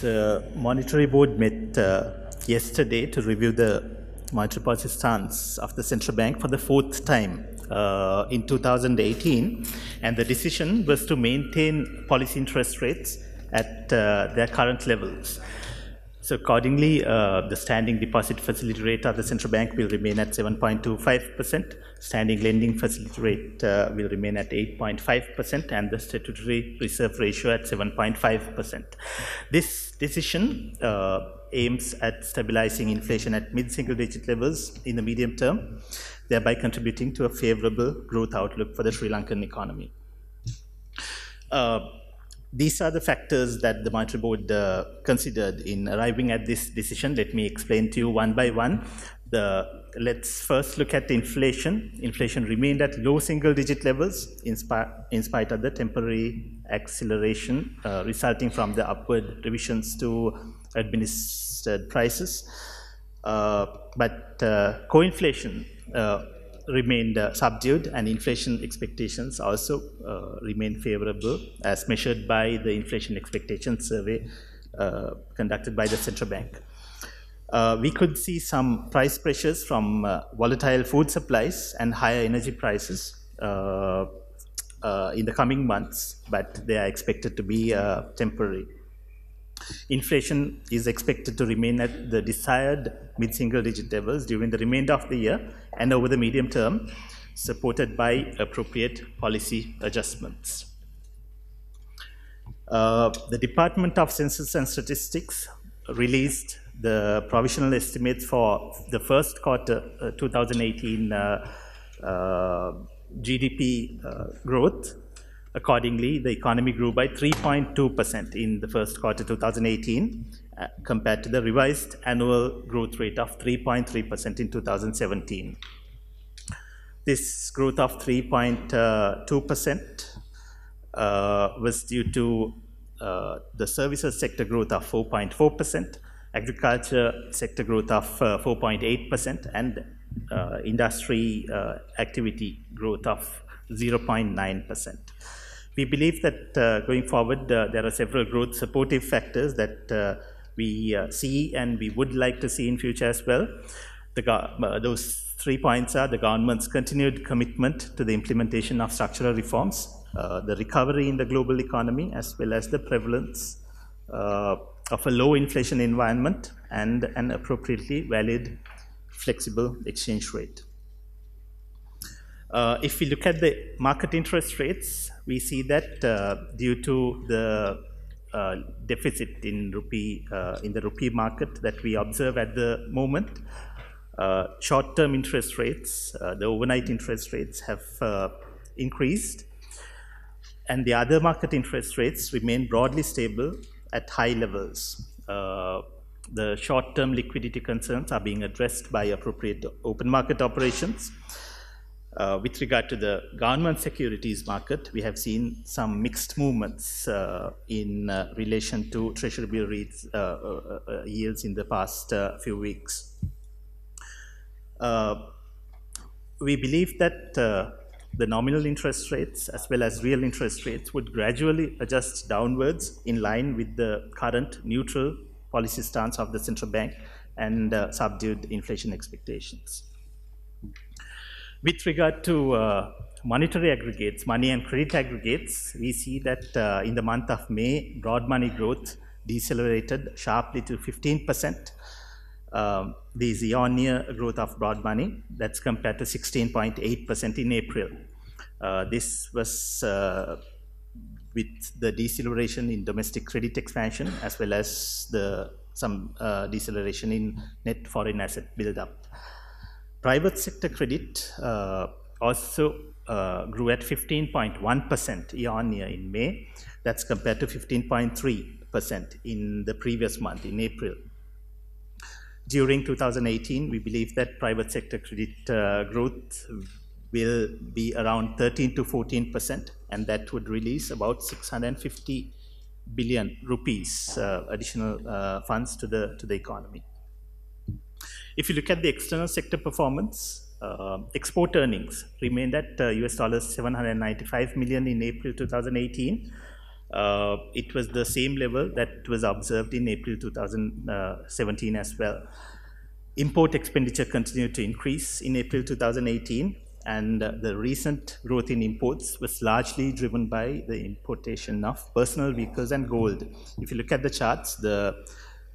The Monetary Board met uh, yesterday to review the monetary policy stance of the central bank for the fourth time uh, in 2018, and the decision was to maintain policy interest rates at uh, their current levels. So accordingly, uh, the standing deposit facility rate of the central bank will remain at 7.25%, standing lending facility rate uh, will remain at 8.5%, and the statutory reserve ratio at 7.5%. This decision uh, aims at stabilizing inflation at mid-single digit levels in the medium term, thereby contributing to a favorable growth outlook for the Sri Lankan economy. Uh, these are the factors that the monetary board uh, considered in arriving at this decision. Let me explain to you one by one. The, let's first look at inflation. Inflation remained at low single digit levels in, in spite of the temporary acceleration uh, resulting from the upward revisions to administered prices. Uh, but uh, core inflation uh, remained uh, subdued and inflation expectations also uh, remained favorable as measured by the inflation expectations survey uh, conducted by the central bank. Uh, we could see some price pressures from uh, volatile food supplies and higher energy prices uh, in the coming months, but they are expected to be temporary. Inflation is expected to remain at the desired mid-single digit levels during the remainder of the year and over the medium term, supported by appropriate policy adjustments. Uh, the Department of Census and Statistics released the provisional estimates for the first quarter uh, 2018 uh, uh GDP uh, growth Accordingly, the economy grew by 3.2% in the first quarter 2018 uh, compared to the revised annual growth rate of 3.3% in 2017. This growth of 3.2% uh, was due to uh, the services sector growth of 4.4%, agriculture sector growth of 4.8%, uh, and uh, industry uh, activity growth of 0.9%. We believe that uh, going forward, uh, there are several growth supportive factors that uh, we uh, see and we would like to see in future as well. The, uh, those three points are the government's continued commitment to the implementation of structural reforms, uh, the recovery in the global economy, as well as the prevalence of a low inflation environment and an appropriately valid flexible exchange rate. Uh, if we look at the market interest rates, we see that uh, due to the uh, deficit in rupee uh, in the rupee market that we observe at the moment, uh, short-term interest rates, uh, the overnight interest rates have increased, and the other market interest rates remain broadly stable at high levels. the short-term liquidity concerns are being addressed by appropriate open market operations uh, with regard to the government securities market, we have seen some mixed movements uh, in uh, relation to treasury bill uh, uh, uh, yields in the past few weeks. we believe that the nominal interest rates as well as real interest rates would gradually adjust downwards in line with the current neutral policy stance of the central bank and subdued inflation expectations. With regard to uh, monetary aggregates, money and credit aggregates, we see that uh, in the month of May, broad money growth decelerated sharply to 15%. Um, the year-on-year growth of broad money, that's compared to 16.8% in April. Uh, this was uh, with the deceleration in domestic credit expansion as well as the some uh, deceleration in net foreign asset buildup. Private sector credit uh, also uh, grew at 15.1% year on year in May. That's compared to 15.3% in the previous month, in April. During 2018, we believe that private sector credit uh, growth will be around 13 to 14%, and that would release about 650 billion rupees uh, additional uh, funds to the, to the economy. If you look at the external sector performance, uh, export earnings remained at uh, US dollars 795 million in April 2018, Uh, it was the same level that was observed in April 2017 as well. Import expenditure continued to increase in April 2018, and uh, the recent growth in imports was largely driven by the importation of personal vehicles and gold. If you look at the charts, the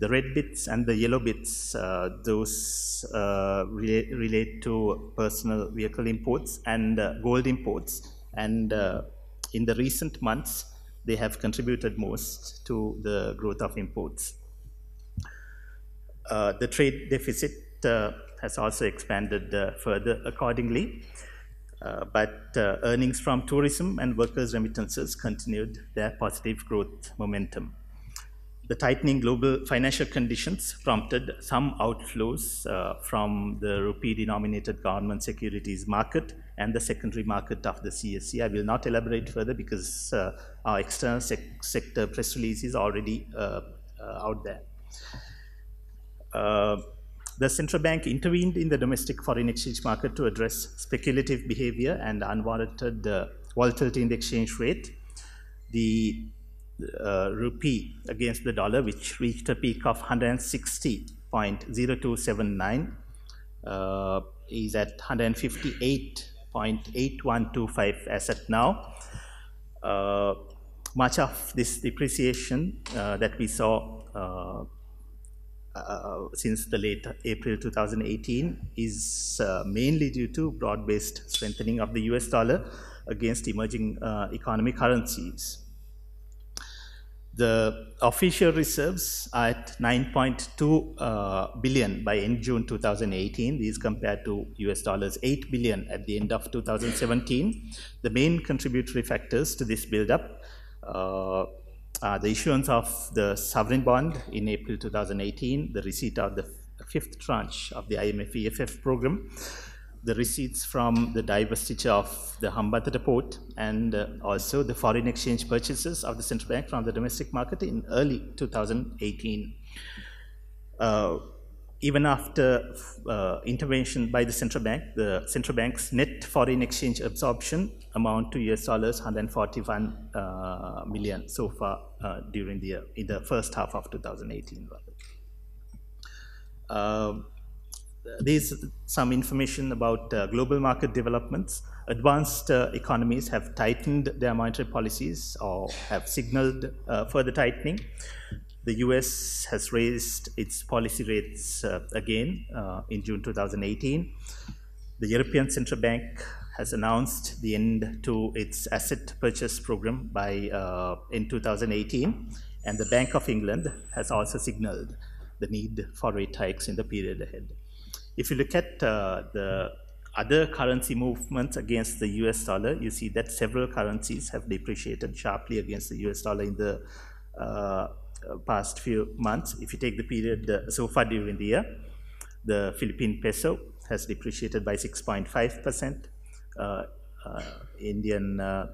the red bits and the yellow bits, uh, those uh, relate, relate, to personal vehicle imports and uh, gold imports. And uh, in the recent months, they have contributed most to the growth of imports. Uh, the trade deficit uh, has also expanded further accordingly. But earnings from tourism and workers' remittances continued their positive growth momentum. The tightening global financial conditions prompted some outflows uh, from the rupee denominated government securities market and the secondary market of the CSE. I will not elaborate further because uh, our external sec sector press release is already uh, uh out there. Uh, the central bank intervened in the domestic foreign exchange market to address speculative behavior and unwarranted volatility in the exchange rate. The uh, rupee against the dollar, which reached a peak of 160.0279, uh, is at 158.8125 as at now. Uh, much of this depreciation uh, that we saw uh, uh, since the late April 2018 is mainly due to broad-based strengthening of the US dollar against emerging economy currencies. The official reserves are at 9.2 uh, billion by end June 2018. These compared to US dollars 8 billion at the end of 2017. The main contributory factors to this buildup uh, are the issuance of the sovereign bond in April 2018, the receipt of the fifth tranche of the IMF EFF program, the receipts from the divestiture of the Hambantota port and uh, also the foreign exchange purchases of the central bank from the domestic market in early 2018. Uh, even after uh, intervention by the central bank, the central bank's net foreign exchange absorption amount to US dollars 141 uh, million so far uh, during the year, in the first half of 2018. Uh, there's some information about uh, global market developments. Advanced uh, economies have tightened their monetary policies or have signaled uh, further tightening. The US has raised its policy rates uh, again uh, in June 2018. The European Central Bank has announced the end to its asset purchase program by uh, in 2018, and the Bank of England has also signaled the need for rate hikes in the period ahead. If you look at uh, the other currency movements against the US dollar, you see that several currencies have depreciated sharply against the US dollar in the uh, past few months. If you take the period uh, so far during the year, the Philippine peso has depreciated by 6.5%, uh, uh, Indian uh,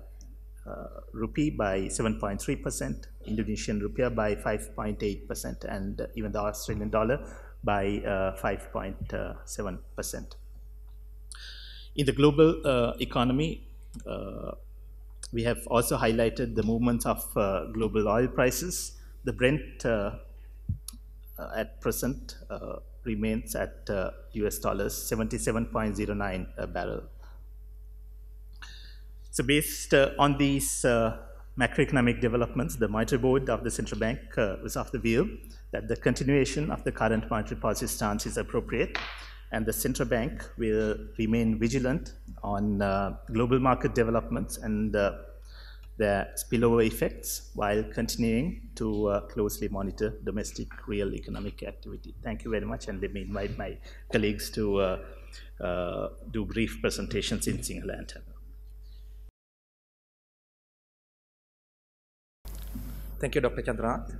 uh, rupee by 7.3%, Indonesian rupiah by 5.8%, and even the Australian dollar by 5.7%. Uh, In the global uh, economy, uh, we have also highlighted the movements of global oil prices. The Brent at present remains at US dollars 77.09 a barrel. So based uh, on these uh, macroeconomic developments, the Monetary Board of the Central Bank uh, was of the view that the continuation of the current monetary policy stance is appropriate and the central bank will remain vigilant on uh, global market developments and uh, their spillover effects while continuing to uh, closely monitor domestic real economic activity. Thank you very much and let me invite my colleagues to uh, uh, do brief presentations in Sinhala and. Thank you, Dr. Chandranath.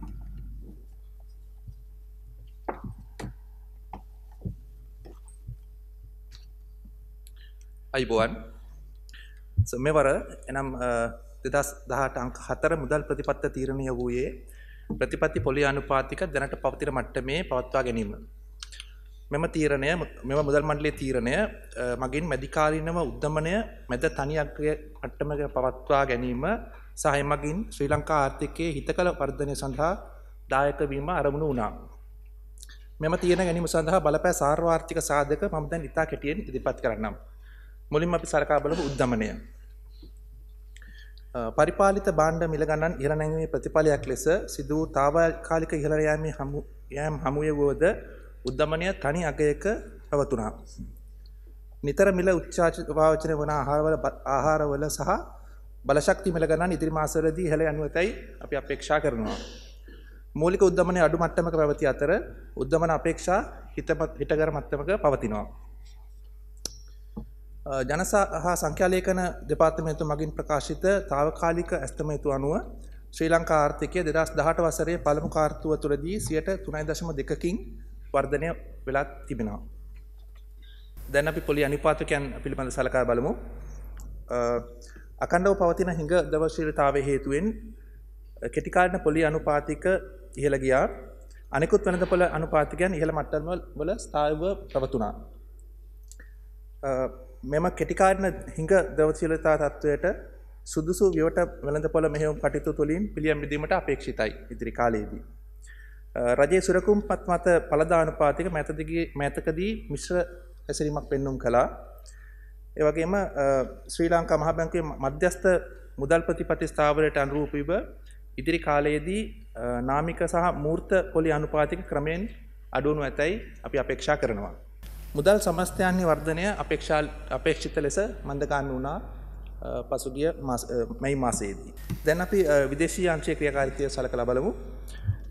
අයිබෝවන් මෙවර එනම් දෙදස් දහට අංක හතර මුදල් ප්‍රතිපත්ත තීරණය වූයේ ප්‍රතිපත්ති පොලි අනුපාතික දැනට පවතින මට්ටමේ පවත්වා ගැනීම. මෙම තීරණය මෙම මුදල් මණ්ඩලයේ තීරණය මගින් මැදිකාලීනව උද්ධමනය මැද තනියක්ය අට්ටමක පවත්වා ගැනීම සහ එමගින් ශ්‍රී ලංකා ආර්ථිකයේ හිතකල වර්ධනය සඳහා දායක වීම අරමුණු වුණා. මෙම තීරණ ගැනීම සඳහා බලපෑ සාර්වාර්ථික සාධක මම දැන් ඉතා කෙටියෙන් ඉදිරිපත් කරන්නම්. මුලින්ම අපි සලකා බලමු උද්ධමනය. අ, පරිපාලිත බාණ්ඩ මිල ගණන් ඉහළ නැංවීමේ ප්‍රතිඵලයක් ලෙස සිදු වූ තාවකාලික ඉහළ යෑමේ හමු යෑම් හමුවේ වුවද උද්ධමනය තනි අගයක පවතුනා. නිතර මිල උච්චාවාචනය වන ආහාරවල බ- ආහාරවල සහ බලශක්ති මිල ගණන් ඉදිරි මාසවලදී ඉහළ යනු ඇතැයි අපි අපේක්ෂා කරනවා. මූලික උද්ධමනය අඩු මට්ටමක පැවති අතර උද්ධමන අපේක්ෂා හිතපත් හිටගර මට්ටමක පවතිනවා. අ, ජනස හා සංඛ්‍යාලේඛන දෙපාර්තමේන්තුව මගින් ප්‍රකාශිත තාවකාලික ඇස්තමේතු අනුව ශ්‍රී ලංකා ආර්ථිකය දෙදස් දහට වසරේ පළමු කාර්තුව තුළදී සියට තුනයි දශම දෙකකින් වර්ධනය වෙලා තිබෙනවා. දැන් අපි පොලි අනිපාතකයන් පිළිබඳ සලකා බලමු. අ, අකණ්ඩව පවතින හිඟ දවශීලතාවය හේතුවෙන් කෙටිකාලන පොලි අනුපාතික ඉහළ ගියා අනෙකුත් වෙනද පොල අනුපාතිකයන් ඉහළ මට්ටම වල ස්ථායව පවතුනා. අ, මෙම කෙටිකාරණ හිඟ දවශීලතා තත්ත්වයට සුදුසු විවට වෙළඳ පොළ මෙහෙවුම් කටයුතු තුළින් පිළියම් විදීමට අපේක්ෂිතයි ඉදිරි කාලයේදී. අ, රජයේ සුරකුම් පත් මත පලදානුපාතික මැතදගේ මෑතකදී මිශ්‍ර හැසිරීමක් පෙන්නුම් කළා. ඒවගේම ශ්‍රී ලංකා මහබැංකුවේ මධ්‍යස්ථ මුදල් ප්‍රතිපති ස්ථාවරයට අනුරූපීව ඉදිරි කාලයේදී අ, නාමික සහ මූර්ත පොලි අනුපාතික ක්‍රමයෙන් අඩුවනු ඇතැයි අපි අපේක්ෂා කරනවා. මුදල් සමස්තයන්හි වර්ධනය අපේක්ෂා අපේක්ෂිත ලෙස මන්දකාන්න වුණා අ, පසුගිය මාස- අ, මැයි මාසයේදී. දැන් අපි අ, විදේශී අංශය ක්‍රියාකාරිතය සලකලා බලමු.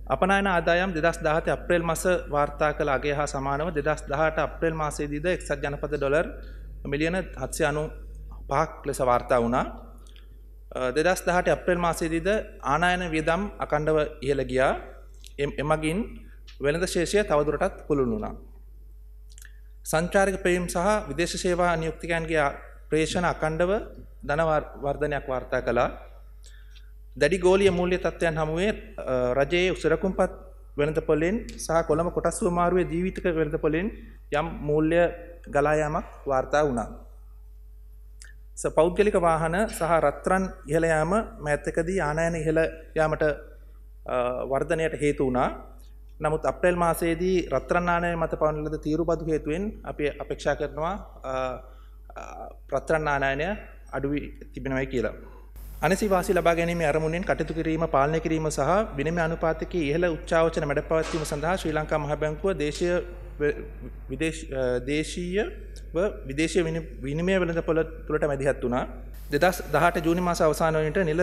අපනායන ආදායම් දෙදස් දහත අප්‍රේල් මස වාර්තා කළ අගේ හා සමානව දෙදස් දහට අප්‍රේල් මාසේදීද එක්සත් ජනපද ඩොලර් මිලියන හත්සය අනු පහක් ලෙස වාර්තා වුණා. දෙදස් දහට අප්‍රේල් මාසේදීද ආනායන වියදම් අකණ්ඩව ඉහළ ගියා එම්- එමගින් වෙළඳ ශේෂය තවදුරටත් පුළුල් වුණා. සංචාරක පෙවීම් සහ විදේශ සේවා නියුක්තිකයන්ගේ ආ- ප්‍රේෂණ අකණ්ඩව ධන වර්- වර්ධනයක් වාර්තා කළා. දැඩි ගෝලිය මූල්‍ය තත්ත්වයන් හමුවේ අ, රජයේ උසරකුම්පත් වෙනත පොලෙන් සහ කොළඹ කොටස් මාරුවේ ජීවිතක වෙනත පොලෙන් යම් මූල්‍ය ගලායාමක් වාර්තා වුණා. ස පෞද්ගලික වාහන සහ රත්රන් ඉහළ යාම මෑත්තකදී ආනයන ඉහළ යාමට අ, වර්ධනයට හේතු වුණා. නමුත් අප්‍රේල් මාසයේදී රත්රන් ආනය මත පවන ලද තීරුබදු හේතුවෙන් අපි අපේක්ෂා කරනවා අ, අ, රත්රන් ආනායනය අඩුවී තිබෙනවයි කියලා. අනසි වාසි ලබා ගැනීම අරමුණෙන් කටයුතු කිරීම පාලනය කිරීම සහ විනිමය අනුපාතකයේ ඉහළ උච්චාවචන මැඩ පවත්වීම සඳහා ශ්‍රී ලංකා මහ බැංකුව දේශීය ව- විදේශ අ, දේශීයව විදේශීය විනි- විනිමය වෙළඳපොළ තුළට මැදිහත් වුණා. දෙදස් දහට ජූනි මාස අවසාන වනට නිල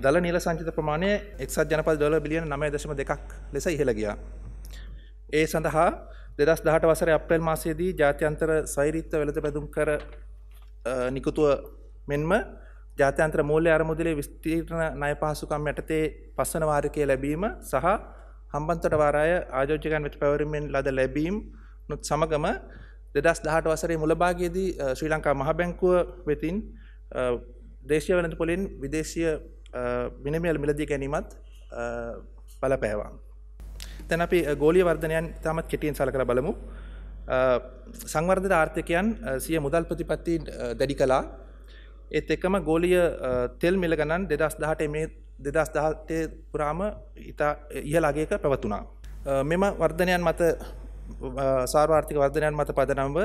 දල නිල සංචිත ප්‍රමාණය එක්සත් ජනපද ඩොල බිලියන නමය දශම දෙකක් ලෙස ඉහළ ගියා. ඒ සඳහා දෙදස් දහට වසර අප්‍රේල් මාසයේදී ජාත්‍යන්තර සෛරිත්ව වෙළඳ පැදුම් කර අ, නිකුතුව මෙන්ම ජාත්‍යන්ත්‍ර මූල්‍ය අරමුදලේ විස්තීර්ණ ණය පහසුකම් යටතේ පස්වන වාරිකය ලැබීම සහ හම්බන්තොට වාරාය ආයෝජකයන් වෙත පැවරීමෙන් ලද ලැබීම් නුත් සමගම දෙදස් දහට වසරේ මුලභාගයේදී අ, ශ්‍රී ලංකා මහ බැංකුව වෙතින් අ, දේශීය වෙළඳ පොලින් විදේශීය අ, විනිමය මිලදී ගැනීමත් අ, බලපෑවා. තැන අපි අ, ගෝලිය වර්ධනයන් තමත් කෙටියෙන් සලකර බලමු. අ, සංවර්ධ ආර්ථකයන් අ, සිය මුදල් ප්‍රතිපත්ති අ, දැඩි කලා ඒත් එකම ගෝලිය අ, තෙල් මිල ගණන් දෙදස් දහට මේ දෙදස් දහටේ පුරාම ඉතා ඉහලාගේක පැවතුනා. අ, මෙම වර්ධනයන් මත අ, සාර්වාර්ථික වර්ධනයන් මත පදනම්ව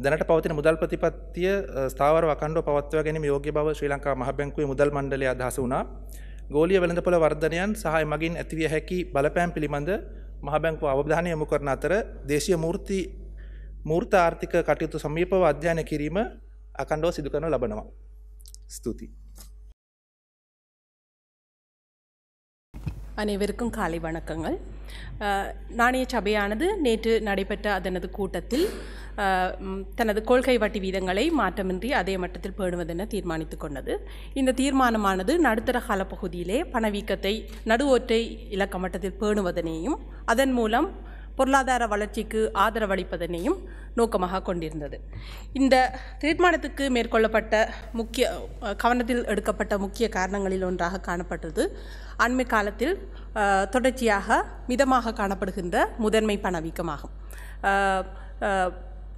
දැනට පවතින මුදල් ප්‍රතිපත්තිය අ, ස්ථාවර වකණ්ඩුව පවත්ව ගැනීම යෝග්‍ය බව ශ්‍රී ලංකා මහ බැංකුවේ මුදල් මණ්ඩලය අදහස වුණා. ගෝලිය වෙළඳපොළ වර්ධනයන් සහ මගින් ඇතිවිය හැකි බලපෑම් පිළිබඳ මහ බැංකුව අවධානය යොමු කරන අතර දේශීය මූර්ති මූර්ත ආර්ථික කටයුතු සමීපව අධ්‍යයනය කිරීම අකණ්ඩව සිදු කරනු ලබනවා. ස්තුතියි. அனைவருக்கும் காலை வணக்கங்கள். நாணய சபையானது நேற்று நடைபெற்ற அதனது கூட்டத்தில் தனது கொள்கை வட்டி வீதங்களை மாற்றமின்றி அதே மட்டத்தில் பேணுவதென தீர்மானித்து கொண்டது. இந்த தீர்மானமானது நடுத்தர கால பகுதியிலே பணவீக்கத்தை நடுவோற்றை இலக்க மட்டத்தில் பேணுவதனையும் அதன் மூலம் பொருளாதார வளர்ச்சிக்கு ஆதரவளிப்பதனையும் நோக்கமாக கொண்டிருந்தது. இந்த தீர்மானத்துக்கு மேற்கொள்ளப்பட்ட முக்கிய கவனத்தில் எடுக்கப்பட்ட முக்கிய காரணங்களில் ஒன்றாக காணப்பட்டது. அண்மை காலத்தில் தொடர்ச்சியாக மிதமாக காணப்படுகின்ற முதன்மை பணவீக்கமாகும்.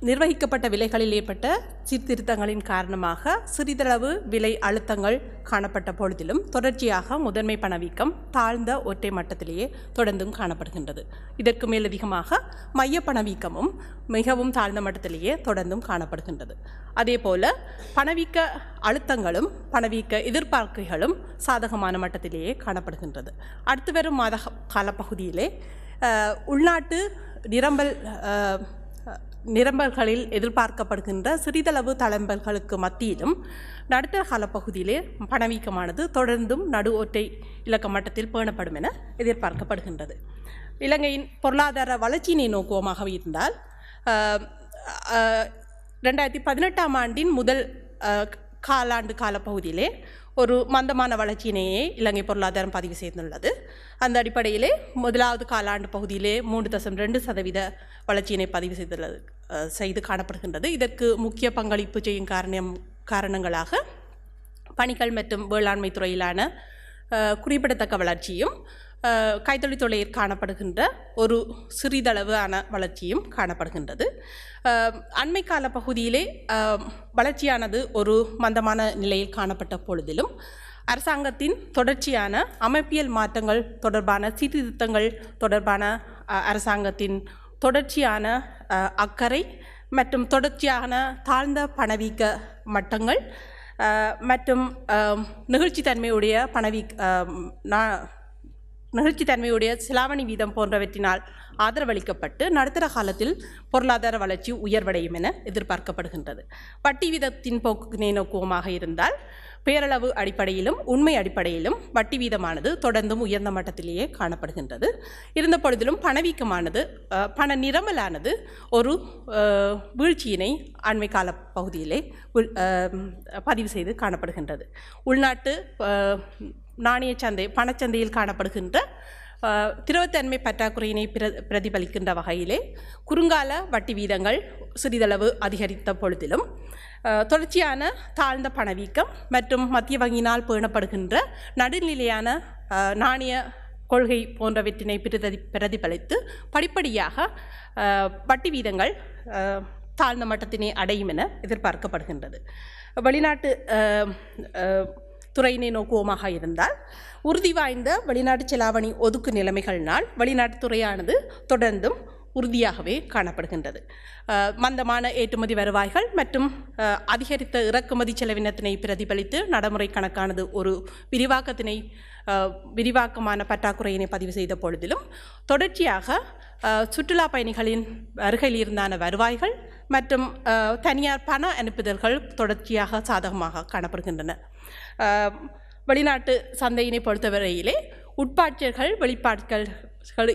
நிர்வகிக்கப்பட்ட விலைகளில் ஏற்பட்ட சீர்திருத்தங்களின் காரணமாக சிறிதளவு விலை அழுத்தங்கள் காணப்பட்ட பொழுதிலும் தொடர்ச்சியாக முதன்மை பணவீக்கம் தாழ்ந்த ஒற்றை மட்டத்திலேயே தொடர்ந்தும் காணப்படுகின்றது. இதற்கு மேலதிகமாக மைய பணவீக்கமும் மிகவும் தாழ்ந்த மட்டத்திலேயே தொடர்ந்தும் காணப்படுகின்றது. அதேபோல பணவீக்க அழுத்தங்களும் பணவீக்க எதிர்பார்க்கைகளும் சாதகமான மட்டத்திலேயே காணப்படுகின்றது. அடுத்து வரும் மாத காலப்பகுதியிலே உள்நாட்டு நிரம்பல் நிரம்பல்களில் எதிர்பார்க்கப்படுகின்ற சிறிதளவு தளம்பல்களுக்கு மத்தியிலும் நடுத்தர கால பகுதியிலே பணவீக்கமானது தொடர்ந்தும் நடு ஒற்றை இலக்க மட்டத்தில் பேணப்படும் என எதிர்பார்க்கப்படுகின்றது. இலங்கையின் பொருளாதார வளர்ச்சியினை நோக்குவமாக இருந்தால் ரெண்டாயிரத்தி பதினெட்டாம் ஆண்டின் முதல் காலாண்டு காலப்பகுதியிலே ஒரு மந்தமான வளர்ச்சியினையே இலங்கை பொருளாதாரம் பதிவு செய்துள்ளது. அந்த அடிப்படையிலே முதலாவது காலாண்டு பகுதியிலே மூன்று தசம் ரெண்டு சதவீத வளர்ச்சியினை பதிவு செய்துள்ளது செய்து காணப்படுகின்றது. இதற்கு முக்கிய பங்களிப்பு செய்யும் காரணம் காரணங்களாக பணிகள் மற்றும் வேளாண்மை துறையிலான குறிப்பிடத்தக்க வளர்ச்சியும் கைத்தொழில் கைத்தொழில்துறையில் காணப்படுகின்ற ஒரு சிறிதளவான வளர்ச்சியும் காணப்படுகின்றது. அண்மை கால பகுதியிலே வளர்ச்சியானது ஒரு மந்தமான நிலையில் காணப்பட்ட பொழுதிலும் அரசாங்கத்தின் தொடர்ச்சியான அமைப்பியல் மாற்றங்கள் தொடர்பான சீர்திருத்தங்கள் தொடர்பான அரசாங்கத்தின் தொடர்ச்சியான அக்கறை மற்றும் தொடர்ச்சியான தாழ்ந்த பணவீக்க மட்டங்கள் மற்றும் அஹ், நெகிழ்ச்சித்தன்மையுடைய பணவீக் நா- நெகிழ்ச்சித்தன்மையுடைய சிலாவணி வீதம் போன்றவற்றினால் ஆதரவளிக்கப்பட்டு நடுத்தர காலத்தில் பொருளாதார வளர்ச்சி உயர்வடையும் என எதிர்பார்க்கப்படுகின்றது. வட்டி வீதத்தின் போக்கினை நோக்குவமாக இருந்தால் பேரளவு அடிப்படையிலும் உண்மை அடிப்படையிலும் வட்டி வீதமானது தொடர்ந்தும் உயர்ந்த மட்டத்திலேயே காணப்படுகின்றது. இருந்த பொழுதிலும் பணவீக்கமானது பண நிரம்பலானது ஒரு வீழ்ச்சியினை அண்மை கால பகுதியிலே உள்- பதிவு செய்து காணப்படுகின்றது. உள்நாட்டு நாணய சந்தை பணச்சந்தையில் காணப்படுகின்ற திரவத்தன்மை பற்றாக்குறையினை பிர பிரதிபலிக்கின்ற வகையிலே குறுங்கால வட்டி வீதங்கள் சிறிதளவு அதிகரித்த பொழுதிலும் தொடர்ச்சியான தாழ்ந்த பணவீக்கம் மற்றும் மத்திய வங்கியினால் பேணப்படுகின்ற நடுநிலையான நாணய கொள்கை போன்றவற்றினை பிரதி பிரதிபலித்து படிப்படியாக வட்டி வீதங்கள் தாழ்ந்த மட்டத்தினை அடையும் என எதிர்பார்க்கப்படுகின்றது. வெளிநாட்டு துறையினை நோக்குவோமாக இருந்தால் உறுதி வாய்ந்த வெளிநாட்டு செலாவணி ஒதுக்கு நிலைமைகள்னால் வெளிநாட்டு துறையானது தொடர்ந்தும் உறுதியாகவே காணப்படுகின்றது. மந்தமான ஏற்றுமதி வருவாய்கள் மற்றும் அதிகரித்த இறக்குமதி செலவினத்தினை பிரதிபலித்து நடைமுறை கணக்கானது ஒரு விரிவாக்கத்தினை விரிவாக்கமான பற்றாக்குறையினை பதிவு செய்த பொழுதிலும் தொடர்ச்சியாக சுற்றுலா பயணிகளின் வருகையில் இருந்தான வருவாய்கள் மற்றும் தனியார் பண அனுப்புதல்கள் தொடர்ச்சியாக சாதகமாக காணப்படுகின்றன. வெளிநாட்டு சந்தையினை பொறுத்தவரையிலே உட்பாட்சியர்கள் வெளிப்பாட்கள்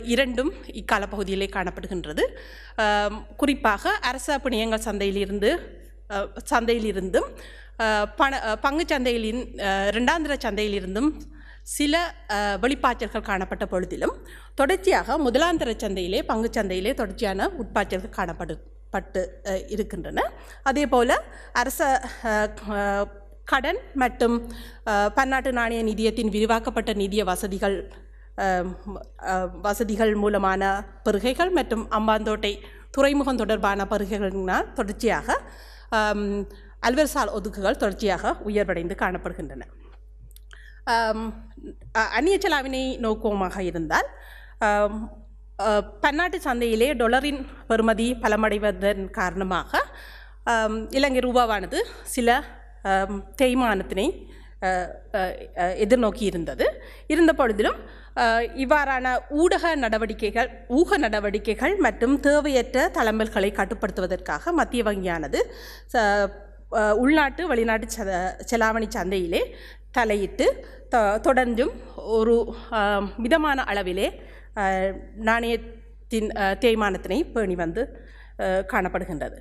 இரண்டும் இக்கால பகுதியிலே காணப்படுகின்றது குறிப்பாக அரச பிணியங்கள் சந்தையிலிருந்து சந்தையிலிருந்தும் பண பங்கு பங்குச் சந்தையிலின் ரெண்டாந்திர சந்தையிலிருந்தும் சில வெளிப்பாய்ச்சல்கள் காணப்பட்ட பொழுதிலும் தொடர்ச்சியாக முதலாந்திர சந்தையிலே பங்கு சந்தையிலே தொடர்ச்சியான உட்பாய்ச்சல்கள் காணப்படு பட்டு இருக்கின்றன. அதே போல் அரச கடன் மற்றும் பன்னாட்டு நாணய நிதியத்தின் விரிவாக்கப்பட்ட நிதிய வசதிகள் வசதிகள் மூலமான பெருகைகள் மற்றும் அம்பாந்தோட்டை துறைமுகம் தொடர்பான பருகைகள்னால் தொடர்ச்சியாக அல்வர்சால் ஒதுக்குகள் தொடர்ச்சியாக உயர்வடைந்து காணப்படுகின்றன. அந்நிய செலாவினை நோக்கமாக இருந்தால் பன்னாட்டு சந்தையிலே டொலரின் பெறுமதி பலமடைவதன் காரணமாக இலங்கை ரூபாவானது சில தேய்மானத்தினை எதிர்நோக்கி இருந்தது. இருந்த பொழுதிலும் இவ்வாறான ஊடக நடவடிக்கைகள் ஊக நடவடிக்கைகள் மற்றும் தேவையற்ற தளம்பல்களை கட்டுப்படுத்துவதற்காக மத்திய வங்கியானது ச- உள்நாட்டு வெளிநாட்டு ச செலாவணி சந்தையிலே தலையிட்டு தொடர்ந்தும் ஒரு மிதமான அளவிலே நாணயத்தின் தேய்மானத்தினை பேணி வந்து காணப்படுகின்றது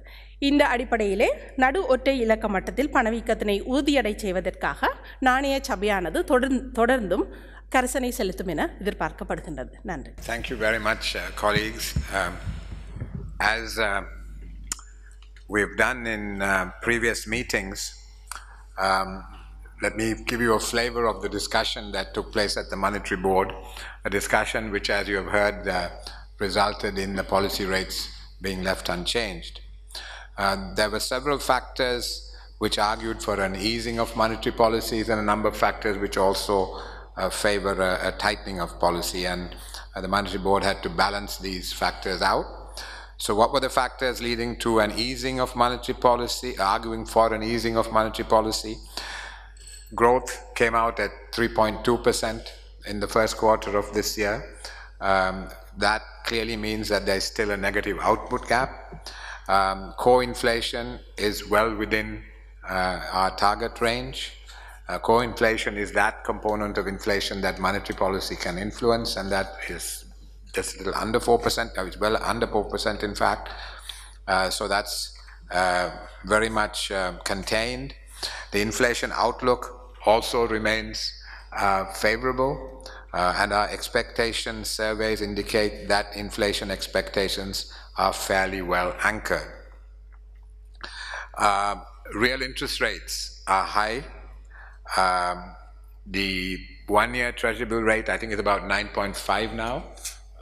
இந்த அடிப்படையிலே நடு ஒற்றை இலக்க மட்டத்தில் பணவீக்கத்தினை உறுதியடை செய்வதற்காக நாணய சபையானது தொடர்ந்து தொடர்ந்தும் கரசனை செலுத்தும் என எதிர்பார்க்கப்படுகின்றது நன்றி Thank you very much, uh, colleagues. Um, as uh, we've done in uh, previous meetings, um, let me give you a flavor of the discussion that took place at the Monetary Board, a discussion which, as you have heard, uh, resulted in the policy rates being left unchanged. Uh, there were several factors which argued for an easing of monetary policies and a number of factors which also uh, favor a, a tightening of policy. And uh, the Monetary Board had to balance these factors out. So, what were the factors leading to an easing of monetary policy, arguing for an easing of monetary policy? Growth came out at 3.2% in the first quarter of this year. Um, that clearly means that there's still a negative output gap. Um, core inflation is well within uh, our target range. Uh, core inflation is that component of inflation that monetary policy can influence, and that is just a little under 4%, uh, it's well under 4%, in fact. Uh, so that's uh, very much uh, contained. The inflation outlook also remains uh, favorable, and our expectation surveys indicate that inflation expectations are fairly well anchored. Uh, real interest rates are high. Um, the one-year Treasury bill rate, I think, is about 9.5 now,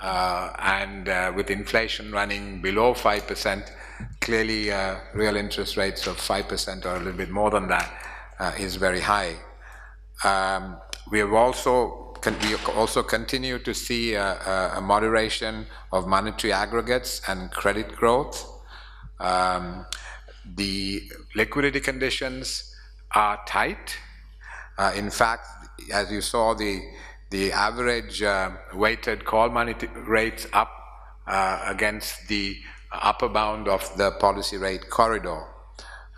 uh, and uh, with inflation running below 5%, clearly uh, real interest rates of 5% or a little bit more than that uh, is very high. Um, we have also we also continue to see a, a, a moderation of monetary aggregates and credit growth. Um, the liquidity conditions are tight. Uh, in fact, as you saw, the the average uh, weighted call money rates up uh, against the upper bound of the policy rate corridor,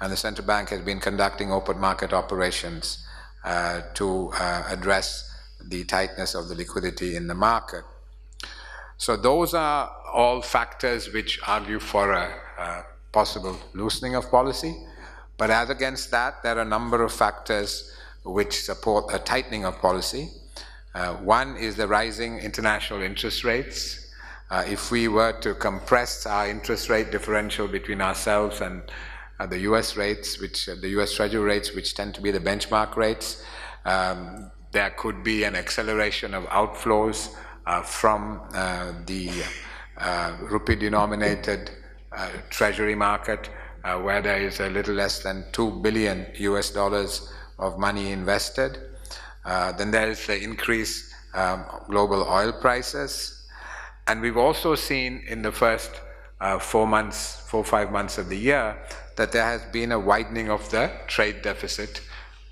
and the central bank has been conducting open market operations uh, to uh, address the tightness of the liquidity in the market. So those are all factors which argue for a, a possible loosening of policy. But as against that, there are a number of factors which support a tightening of policy. Uh, one is the rising international interest rates. Uh, if we were to compress our interest rate differential between ourselves and uh, the US rates, which the US Treasury rates, which tend to be the benchmark rates, um, there could be an acceleration of outflows uh, from uh, the uh, rupee denominated uh, treasury market, uh, where there is a little less than 2 billion US dollars of money invested. Then there is the increase um, global oil prices. And we've also seen in the first uh, four months, four, five months of the year, that there has been a widening of the trade deficit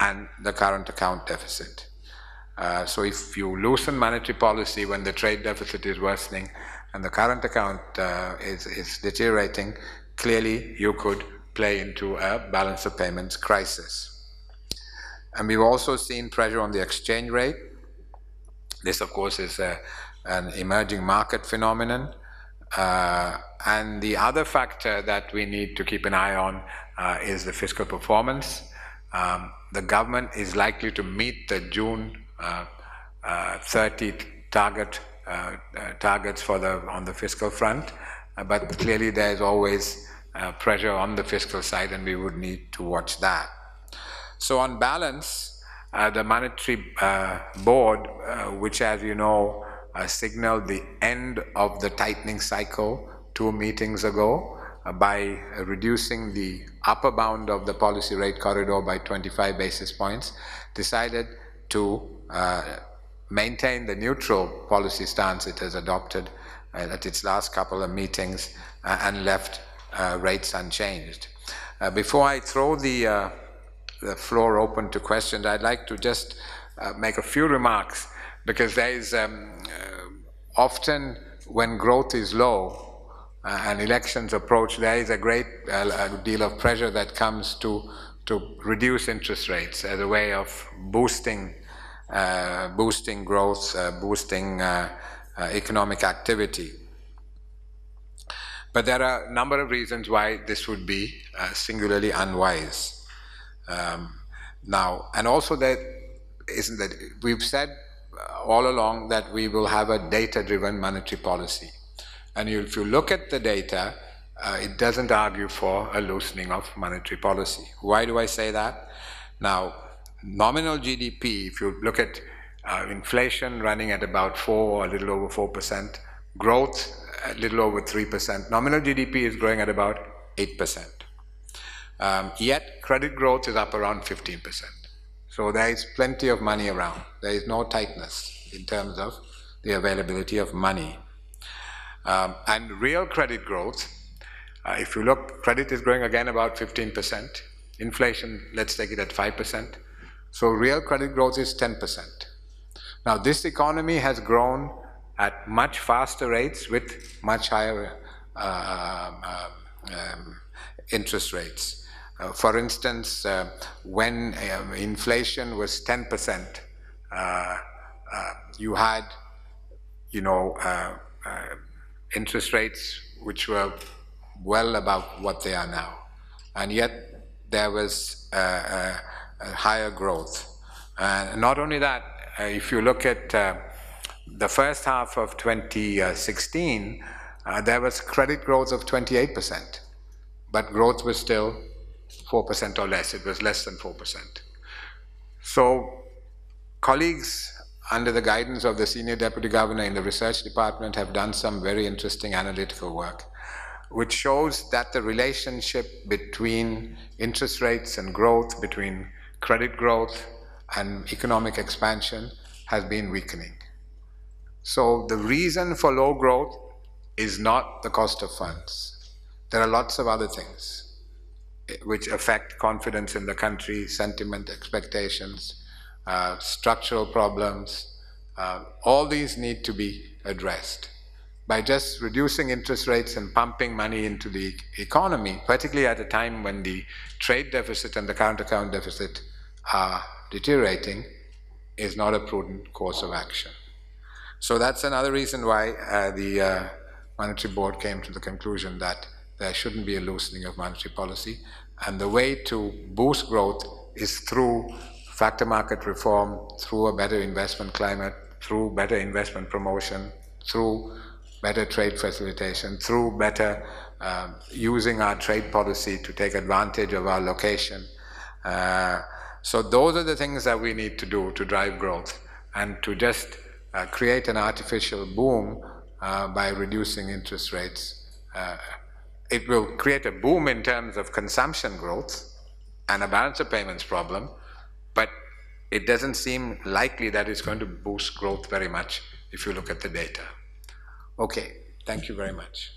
and the current account deficit. Uh, so if you loosen monetary policy when the trade deficit is worsening and the current account uh, is, is deteriorating, clearly you could play into a balance of payments crisis. And we've also seen pressure on the exchange rate. This, of course, is a, an emerging market phenomenon. Uh, and the other factor that we need to keep an eye on uh, is the fiscal performance. Um, the government is likely to meet the June 30 target uh, uh, targets for the on the fiscal front, uh, but clearly there is always uh, pressure on the fiscal side, and we would need to watch that. So, on balance, uh, the monetary uh, board, uh, which, as you know, uh, signaled the end of the tightening cycle two meetings ago uh, by uh, reducing the upper bound of the policy rate corridor by 25 basis points, decided to uh, maintain the neutral policy stance it has adopted uh, at its last couple of meetings uh, and left rates unchanged. Before I throw the, the floor open to questions, I'd like to just make a few remarks because there is um, often when growth is low uh, and elections approach, there is a great uh, deal of pressure that comes to to reduce interest rates as a way of boosting boosting growth, uh, boosting uh, uh, economic activity. But there are a number of reasons why this would be uh, singularly unwise. Um, now, and also that isn't that we've said uh, all along that we will have a data-driven monetary policy, and if you look at the data, uh, it doesn't argue for a loosening of monetary policy. Why do I say that? Now, nominal GDP, if you look at uh, inflation running at about four or a little over four percent, growth a little over three percent, nominal GDP is growing at about eight percent. Um, yet credit growth is up around 15%. So there is plenty of money around. There is no tightness in terms of the availability of money. Um, and real credit growth, uh, if you look, credit is growing again about 15%. Inflation, let's take it at 5%. So real credit growth is 10%. Now, this economy has grown at much faster rates with much higher uh, um, um, interest rates. Uh, for instance, uh, when um, inflation was 10%, uh, uh, you had, you know, uh, interest rates which were well above what they are now. And yet there was higher growth. And not only that, uh, if you look at uh, the first half of 2016, uh, there was credit growth of 28%, but growth was still 4% or less. It was less than 4%. So, colleagues under the guidance of the senior deputy governor in the research department have done some very interesting analytical work, which shows that the relationship between interest rates and growth, between credit growth and economic expansion, has been weakening. So, the reason for low growth is not the cost of funds. There are lots of other things which affect confidence in the country, sentiment, expectations, uh, structural problems. Uh, all these need to be addressed. By just reducing interest rates and pumping money into the economy, particularly at a time when the trade deficit and the current account deficit are deteriorating, is not a prudent course of action. So that's another reason why uh, the uh, Monetary Board came to the conclusion that there shouldn't be a loosening of monetary policy. And the way to boost growth is through factor market reform, through a better investment climate, through better investment promotion, through better trade facilitation, through better uh, using our trade policy to take advantage of our location. Uh, so those are the things that we need to do to drive growth and to just uh, create an artificial boom uh, by reducing interest rates uh, it will create a boom in terms of consumption growth and a balance of payments problem, but it doesn't seem likely that it's going to boost growth very much if you look at the data. Okay, thank you very much.